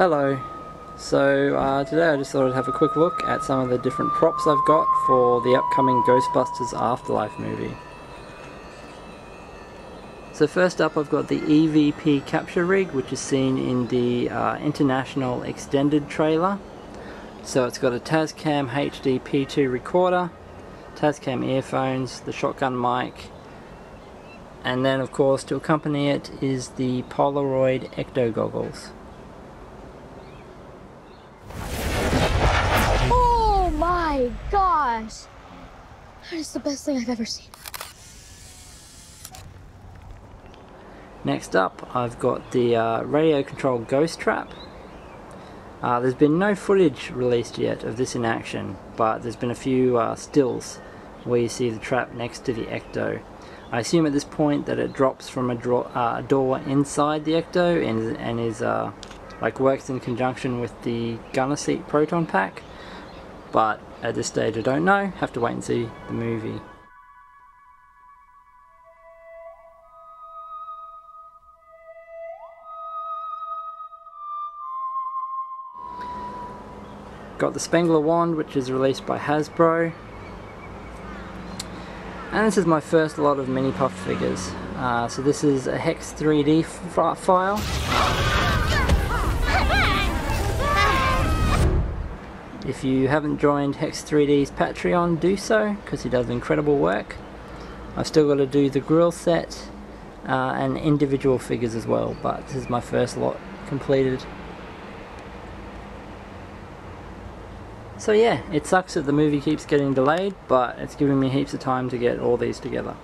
Hello. So uh, today I just thought I'd have a quick look at some of the different props I've got for the upcoming Ghostbusters Afterlife movie. So first up I've got the EVP capture rig which is seen in the uh, International Extended trailer. So it's got a Tascam HD P2 recorder, Tascam earphones, the shotgun mic, and then of course to accompany it is the Polaroid Ecto goggles. Gosh! That is the best thing I've ever seen. Next up, I've got the uh, radio controlled ghost trap. Uh, there's been no footage released yet of this in action, but there's been a few uh, stills where you see the trap next to the Ecto. I assume at this point that it drops from a, uh, door inside the Ecto and, and is uh, like works in conjunction with the gunner seat proton pack, but at this stage I don't know. Have to wait and see the movie. Got the Spengler wand, which is released by Hasbro. And this is my first lot of mini Puft figures. Uh, so this is a Hex 3D file. If you haven't joined Hex 3D's Patreon, do so, because he does incredible work. I've still got to do the grill set uh, and individual figures as well, but this is my first lot completed. So yeah, it sucks that the movie keeps getting delayed, but it's giving me heaps of time to get all these together.